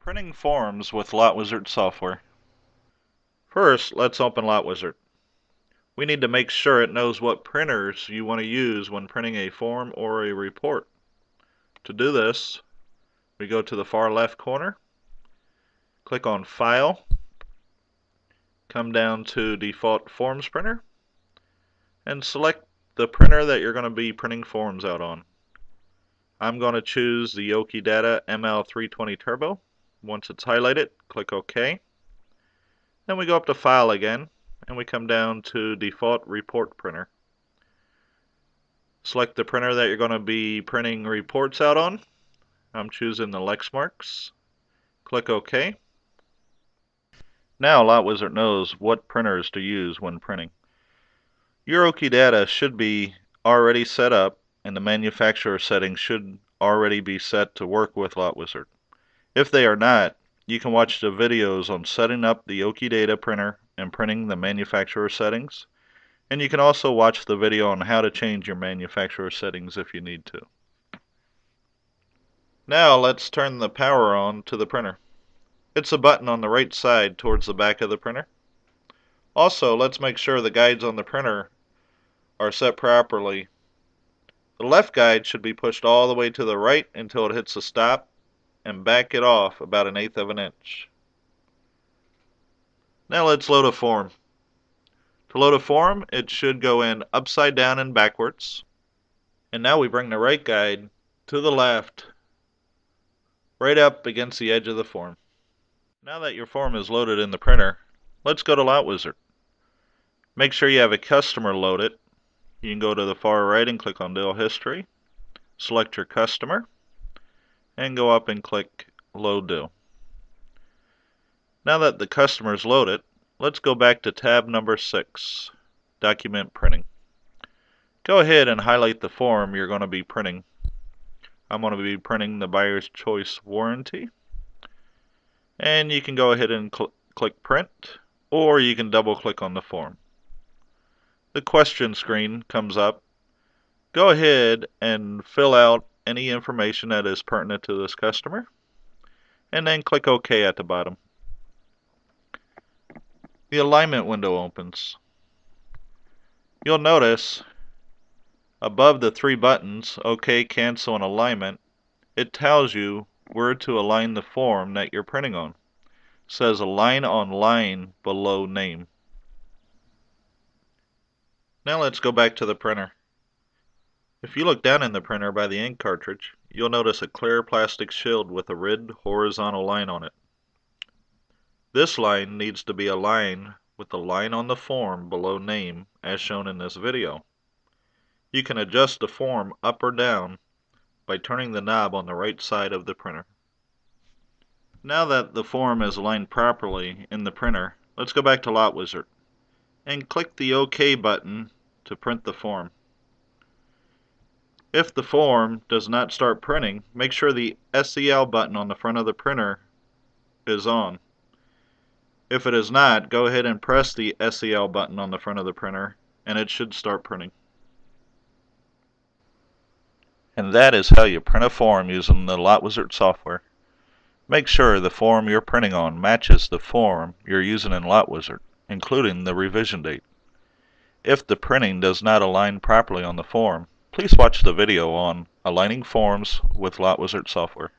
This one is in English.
Printing forms with LotWizard software. First, let's open LotWizard. We need to make sure it knows what printers you want to use when printing a form or a report. To do this, we go to the far left corner, click on File, come down to Default Forms Printer, and select the printer that you're going to be printing forms out on. I'm going to choose the Oki Data ML320 Turbo. Once it's highlighted, click OK. Then we go up to File again, and we come down to Default Report Printer. Select the printer that you're going to be printing reports out on. I'm choosing the Lexmarks. Click OK. Now LotWizard knows what printers to use when printing. Your Oki data should be already set up and the manufacturer settings should already be set to work with LotWizard. If they are not, you can watch the videos on setting up the Oki Data printer and printing the manufacturer settings. And you can also watch the video on how to change your manufacturer settings if you need to. Now let's turn the power on to the printer. It's a button on the right side towards the back of the printer. Also, let's make sure the guides on the printer are set properly. The left guide should be pushed all the way to the right until it hits the stop and back it off about an eighth of an inch. Now let's load a form. To load a form, it should go in upside down and backwards. And now we bring the right guide to the left, right up against the edge of the form. Now that your form is loaded in the printer, let's go to LotWizard. Make sure you have a customer loaded. You can go to the far right and click on Deal History. Select your customer and go up and click Load Deal. Now that the customer is loaded, let's go back to tab number 6, Document Printing. Go ahead and highlight the form you're going to be printing. I'm going to be printing the Buyer's Choice Warranty. And you can go ahead and cl click Print, or you can double click on the form. The question screen comes up. Go ahead and fill out any information that is pertinent to this customer and then click OK at the bottom. The alignment window opens. You'll notice above the three buttons, OK, Cancel, and Alignment, it tells you where to align the form that you're printing on. It says Align on line below name. Now let's go back to the printer. If you look down in the printer by the ink cartridge, you'll notice a clear plastic shield with a red horizontal line on it. This line needs to be aligned with the line on the form below name as shown in this video. You can adjust the form up or down by turning the knob on the right side of the printer. Now that the form is aligned properly in the printer, let's go back to LotWizard and click the OK button to print the form. If the form does not start printing, make sure the SEL button on the front of the printer is on. If it is not, go ahead and press the SEL button on the front of the printer and it should start printing. And that is how you print a form using the LotWizard software. Make sure the form you're printing on matches the form you're using in LotWizard, including the revision date. If the printing does not align properly on the form, Please watch the video on aligning forms with LotWizard software.